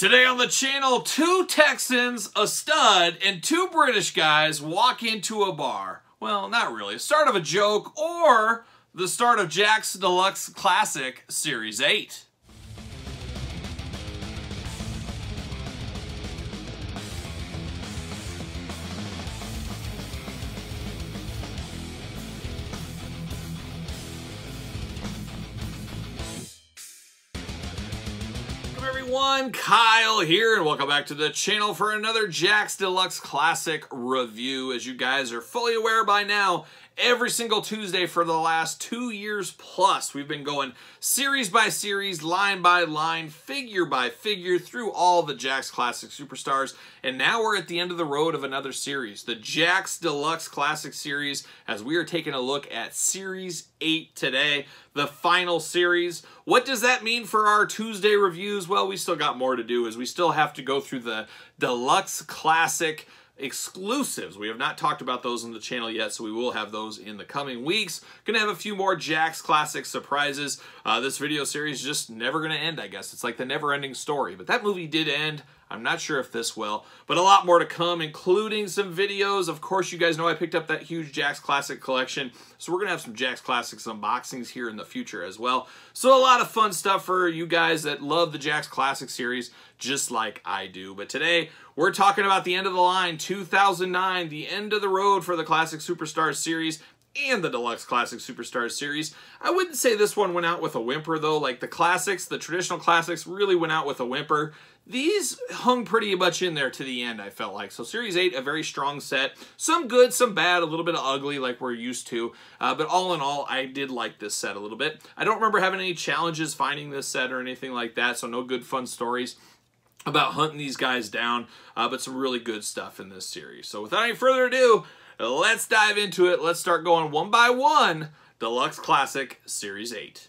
Today on the channel, two Texans, a stud, and two British guys walk into a bar. Well, not really. Start of a joke or the start of Jakks Deluxe Classic Series 8. Everyone, Kyle here, and welcome back to the channel for another Jakks Deluxe Classic review. As you guys are fully aware by now, every single Tuesday for the last two years plus. We've been going series by series, line by line, figure by figure through all the Jakks Classic Superstars. And now we're at the end of the road of another series, the Jax Deluxe Classic Series, as we are taking a look at Series 8 today, the final series. What does that mean for our Tuesday reviews? Well, we still got more to do as we still have to go through the Deluxe Classic exclusives. We have not talked about those on the channel yet, so we will have those in the coming weeks. Gonna have a few more Jakks Classic surprises. Uh, this video series just never gonna end, I guess. It's like the never-ending story, but that movie did end. I'm not sure if this will, but a lot more to come, including some videos. Of course, you guys know I picked up that huge Jakks Classic collection, so we're going to have some Jakks Classics unboxings here in the future as well. So a lot of fun stuff for you guys that love the Jakks Classic series, just like I do. But today, we're talking about the end of the line, 2009, the end of the road for the Classic Superstars series, and the Deluxe Classic Superstars series. I wouldn't say this one went out with a whimper though. Like the classics, the traditional classics really went out with a whimper. These hung pretty much in there to the end, I felt like. So Series 8, a very strong set. Some good, some bad, a little bit of ugly like we're used to. Uh, but all in all, I did like this set a little bit. I don't remember having any challenges finding this set or anything like that, so no good fun stories about hunting these guys down, uh, but some really good stuff in this series. So without any further ado, let's dive into it. Let's start going one by one. Deluxe Classic Series 8.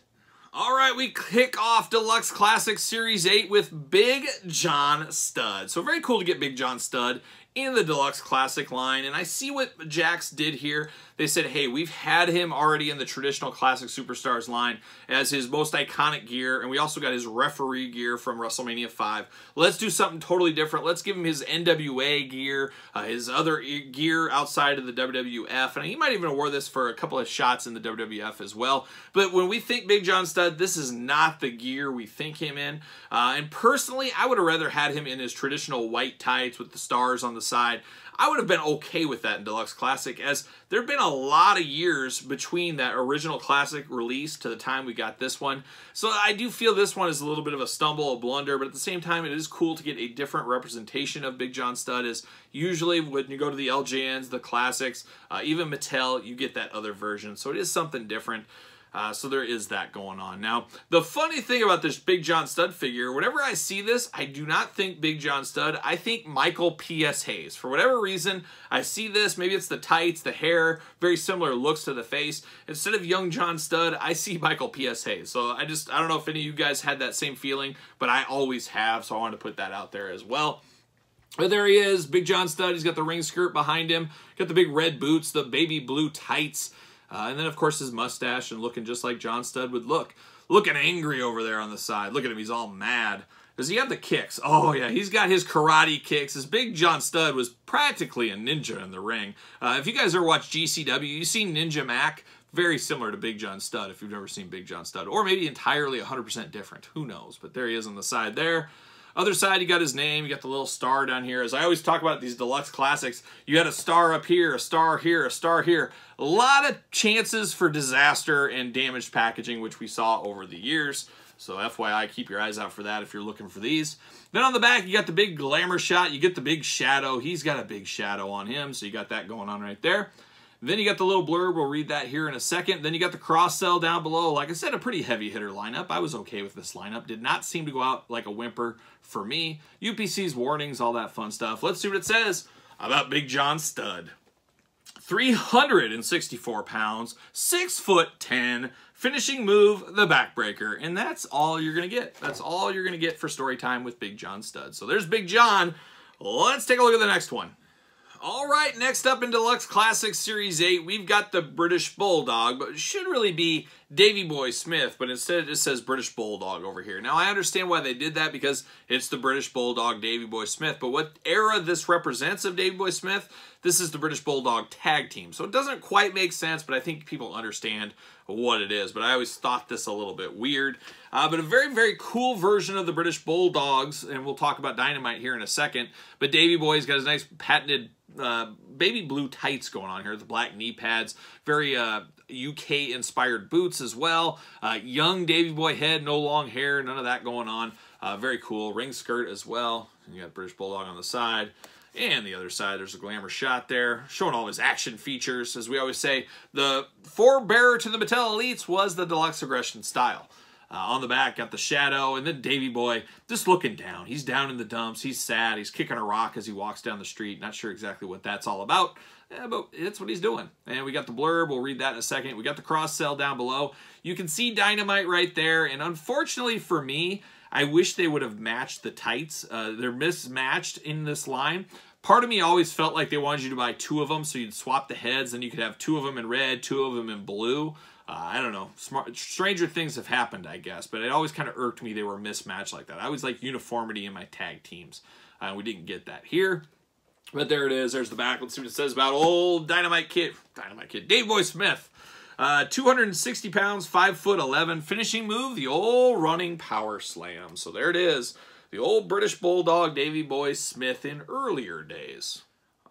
All right, we kick off Deluxe Classic Series 8 with Big John Studd. So very cool to get Big John Studd in the Deluxe Classic line. And I see what Jakks did here. They said, hey, we've had him already in the traditional Classic Superstars line as his most iconic gear, and we also got his referee gear from WrestleMania 5. Let's do something totally different. Let's give him his NWA gear, uh, his other gear outside of the WWF, and he might even have wore this for a couple of shots in the WWF as well. But when we think Big John Studd, this is not the gear we think him in. Uh, and personally, I would have rather had him in his traditional white tights with the stars on the side. I would have been okay with that in Deluxe Classic as there have been a lot of years between that original Classic release to the time we got this one. So I do feel this one is a little bit of a stumble, a blunder, but at the same time it is cool to get a different representation of Big John Studd as usually when you go to the LJNs, the Classics, uh, even Mattel, you get that other version. So it is something different. Uh, so there is that going on. Now, the funny thing about this Big John Studd figure, whenever I see this, I do not think Big John Studd. I think Michael P.S. Hayes. For whatever reason, I see this. Maybe it's the tights, the hair, very similar looks to the face. Instead of young John Studd, I see Michael P.S. Hayes. So I just, I don't know if any of you guys had that same feeling, but I always have. So I wanted to put that out there as well. But there he is, Big John Studd. He's got the ring skirt behind him, got the big red boots, the baby blue tights. Uh, and then, of course, his mustache and looking just like John Studd would look. Looking angry over there on the side. Look at him, he's all mad. Does he have the kicks? Oh, yeah, he's got his karate kicks. His big John Studd was practically a ninja in the ring. Uh, if you guys ever watched GCW, you see Ninja Mack. Very similar to Big John Studd if you've never seen Big John Studd. Or maybe entirely 100% different. Who knows? But there he is on the side there. Other side, you got his name. You got the little star down here. As I always talk about these deluxe classics, you got a star up here, a star here, a star here. A lot of chances for disaster and damaged packaging, which we saw over the years. So FYI, keep your eyes out for that if you're looking for these. Then on the back, you got the big glamour shot. You get the big shadow. He's got a big shadow on him, so you got that going on right there. Then you got the little blurb. We'll read that here in a second. Then you got the cross sell down below. Like I said, a pretty heavy hitter lineup. I was okay with this lineup. Did not seem to go out like a whimper for me. UPC's warnings, all that fun stuff. Let's see what it says about Big John Studd. 364 pounds, 6 foot 10, finishing move, the backbreaker. And that's all you're going to get. That's all you're going to get for story time with Big John Studd. So there's Big John. Let's take a look at the next one. All right, next up in Deluxe Classic Series 8, we've got the British Bulldog, but it should really be Davey Boy Smith, but instead it just says British Bulldog over here. Now, I understand why they did that because it's the British Bulldog Davey Boy Smith, but what era this represents of Davey Boy Smith, this is the British Bulldog tag team. So it doesn't quite make sense, but I think people understand what it is. But I always thought this a little bit weird. Uh, but a very, very cool version of the British Bulldogs, and we'll talk about Dynamite here in a second. But Davey Boy's got his nice patented uh, baby blue tights going on here, the black knee pads, very uh, UK inspired boots as well. Uh, young Davey Boy head, no long hair, none of that going on. Uh, very cool. Ring skirt as well. You got British Bulldog on the side. And the other side, there's a glamour shot there, showing all his action features. As we always say, the forebearer to the Mattel Elites was the Deluxe Aggression style. Uh, on the back, got the shadow, and then Davey Boy just looking down. He's down in the dumps. He's sad. He's kicking a rock as he walks down the street. Not sure exactly what that's all about, yeah, but it's what he's doing. And we got the blurb. We'll read that in a second. We got the cross sell down below. You can see Dynamite right there. And unfortunately for me, I wish they would have matched the tights. Uh, they're mismatched in this line. Part of me always felt like they wanted you to buy two of them so you'd swap the heads and you could have two of them in red, two of them in blue. Uh, I don't know. Smart, stranger things have happened, I guess, but it always kind of irked me they were mismatched like that. I always like uniformity in my tag teams. Uh, we didn't get that here. But there it is. There's the back. Let's see what it says about old Dynamite Kid. Dynamite Kid. Dave Boy Smith. Uh, 260 pounds, 5 foot 11. Finishing move, the old running power slam. So there it is. The old British Bulldog Davey Boy Smith in earlier days.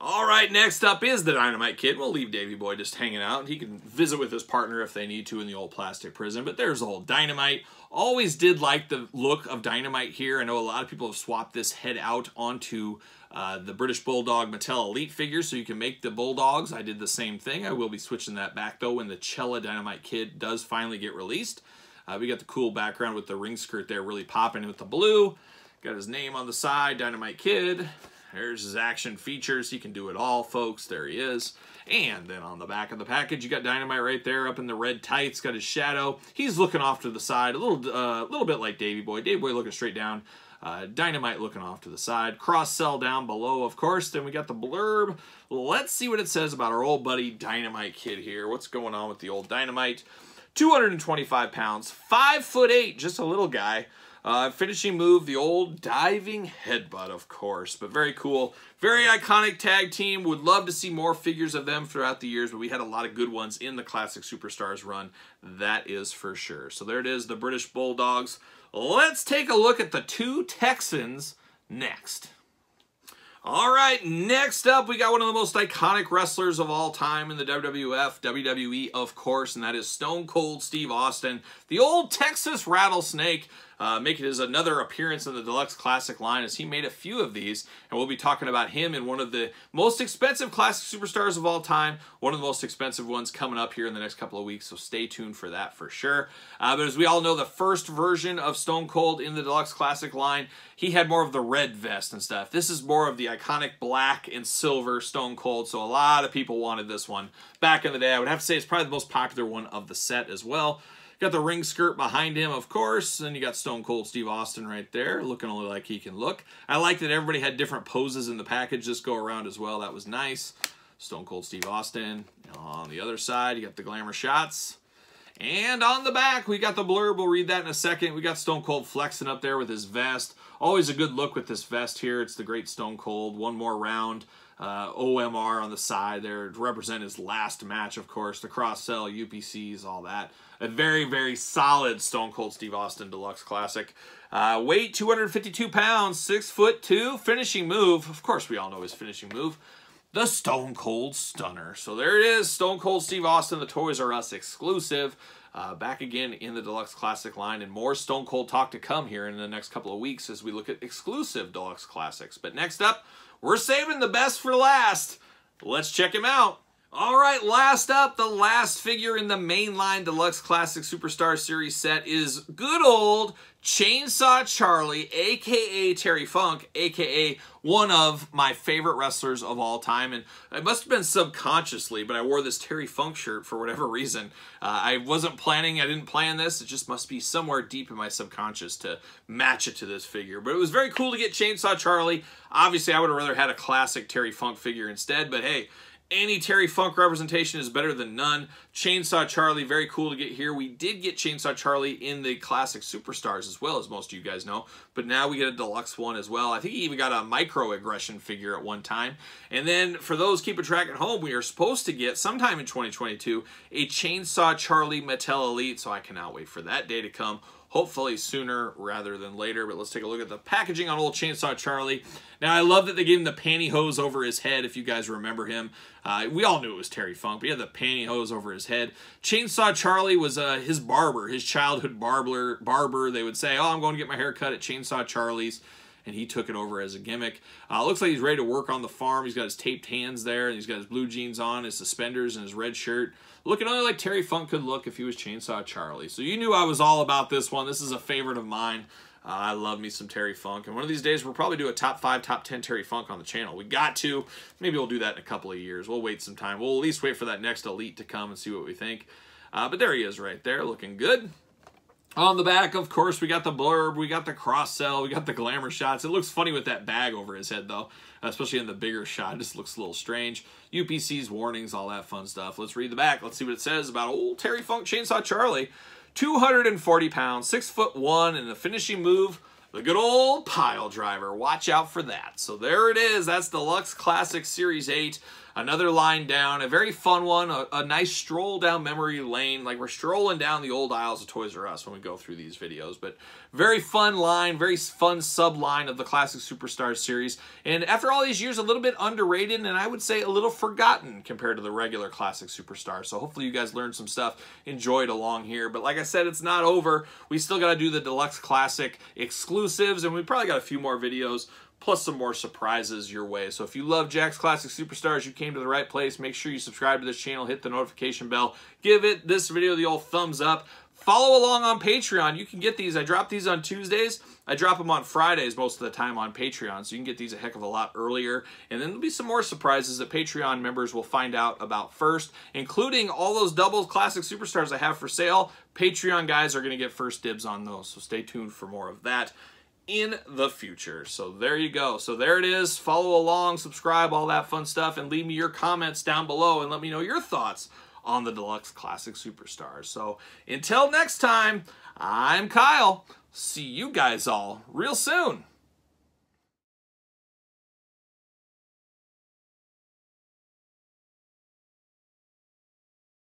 All right, next up is the Dynamite Kid. We'll leave Davey Boy just hanging out. He can visit with his partner if they need to in the old plastic prison. But there's the old Dynamite. Always did like the look of Dynamite here. I know a lot of people have swapped this head out onto uh, the British Bulldog Mattel Elite figure so you can make the Bulldogs. I did the same thing. I will be switching that back though when the Cella Dynamite Kid does finally get released. Uh, we got the cool background with the ring skirt there really popping with the blue. Got his name on the side, Dynamite Kid. There's his action features. He can do it all, folks. There he is. And then on the back of the package, you got Dynamite right there up in the red tights. Got his shadow. He's looking off to the side, a little, uh, little bit like Davey Boy. Davey Boy looking straight down. Uh, Dynamite looking off to the side. Cross sell down below, of course. Then we got the blurb. Let's see what it says about our old buddy Dynamite Kid here. What's going on with the old Dynamite? 225 pounds, 5 foot 8, just a little guy. Uh, finishing move, the old diving headbutt, of course. But very cool. Very iconic tag team. Would love to see more figures of them throughout the years, but we had a lot of good ones in the Classic Superstars run. That is for sure. So there it is, the British Bulldogs. Let's take a look at the two Texans next. All right, next up, we got one of the most iconic wrestlers of all time in the WWF, WWE, of course, and that is Stone Cold Steve Austin, the old Texas Rattlesnake uh, making his another appearance in the Deluxe Classic line as he made a few of these. And we'll be talking about him in one of the most expensive Classic Superstars of all time, one of the most expensive ones coming up here in the next couple of weeks, so stay tuned for that for sure. Uh, but as we all know, the first version of Stone Cold in the Deluxe Classic line, he had more of the red vest and stuff. This is more of the iconic black and silver Stone Cold, so a lot of people wanted this one back in the day. I would have to say it's probably the most popular one of the set as well. Got the ring skirt behind him, of course. And you got Stone Cold Steve Austin right there, looking only like he can look. I like that everybody had different poses in the package this go around as well. That was nice. Stone Cold Steve Austin. On the other side, you got the glamour shots. And on the back, we got the blurb. We'll read that in a second. We got Stone Cold flexing up there with his vest. Always a good look with this vest here. It's the great Stone Cold. One more round. Uh, OMR on the side there to represent his last match, of course. The cross sell, UPCs, all that. A very, very solid Stone Cold Steve Austin Deluxe Classic. Uh, weight 252 pounds, six foot two. Finishing move, of course, we all know his finishing move. The Stone Cold Stunner. So there it is, Stone Cold Steve Austin, the Toys R Us exclusive. Uh, back again in the Deluxe Classic line, and more Stone Cold talk to come here in the next couple of weeks as we look at exclusive Deluxe Classics. But next up, we're saving the best for last. Let's check him out. All right, last up, the last figure in the mainline Deluxe Classic Superstar Series set is good old Chainsaw Charlie, aka Terry Funk, aka one of my favorite wrestlers of all time. And it must have been subconsciously, but I wore this Terry Funk shirt for whatever reason. Uh, I wasn't planning, I didn't plan this. It just must be somewhere deep in my subconscious to match it to this figure. But it was very cool to get Chainsaw Charlie. Obviously, I would have rather had a classic Terry Funk figure instead, but hey, any Terry Funk representation is better than none. Chainsaw Charlie, very cool to get here. We did get Chainsaw Charlie in the classic Superstars as well, as most of you guys know. But now we get a deluxe one as well. I think he even got a microaggression figure at one time. And then for those keeping track at home, we are supposed to get, sometime in 2022, a Chainsaw Charlie Mattel Elite. So I cannot wait for that day to come hopefully sooner rather than later. But let's take a look at the packaging on old Chainsaw Charlie. Now, I love that they gave him the pantyhose over his head, if you guys remember him. Uh, we all knew it was Terry Funk, but he had the pantyhose over his head. Chainsaw Charlie was uh, his barber, his childhood barber. barber. They would say, oh, I'm going to get my hair cut at Chainsaw Charlie's and he took it over as a gimmick. Uh, looks like he's ready to work on the farm. He's got his taped hands there, and he's got his blue jeans on, his suspenders, and his red shirt. Looking only like Terry Funk could look if he was Chainsaw Charlie. So you knew I was all about this one. This is a favorite of mine. Uh, I love me some Terry Funk. And one of these days, we'll probably do a top five, top 10 Terry Funk on the channel. We got to. Maybe we'll do that in a couple of years. We'll wait some time. We'll at least wait for that next Elite to come and see what we think. Uh, but there he is right there, looking good. On the back, of course, we got the blurb, we got the cross sell, we got the glamour shots. It looks funny with that bag over his head, though, especially in the bigger shot. It just looks a little strange. UPC's warnings, all that fun stuff. Let's read the back. Let's see what it says about old Terry Funk Chainsaw Charlie. 240 pounds, 6 foot 1, and the finishing move, the good old pile driver. Watch out for that. So there it is. That's Deluxe Classic Series 8 another line down, a very fun one, a, a, nice stroll down memory lane. Like we're strolling down the old aisles of Toys R Us when we go through these videos. But very fun line, very fun sub line of the Classic Superstars series. And after all these years, a little bit underrated and I would say a little forgotten compared to the regular Classic Superstars. So hopefully you guys learned some stuff, enjoyed along here. But like I said, it's not over. We still got to do the Deluxe Classic exclusives and we probably got a few more videos plus some more surprises your way. So if you love Jakks Classic Superstars, you came to the right place. Make sure you subscribe to this channel, hit the notification bell, give it this video the old thumbs up. Follow along on Patreon. You can get these. I drop these on Tuesdays. I drop them on Fridays most of the time on Patreon, so you can get these a heck of a lot earlier. And then there'll be some more surprises that Patreon members will find out about first, including all those doubles classic superstars I have for sale. Patreon guys are going to get first dibs on those, so stay tuned for more of that in the future. So there you go. So there it is. Follow along, subscribe, all that fun stuff, and leave me your comments down below and let me know your thoughts on the Deluxe Classic Superstars. So until next time, I'm Kyle. See you guys all real soon.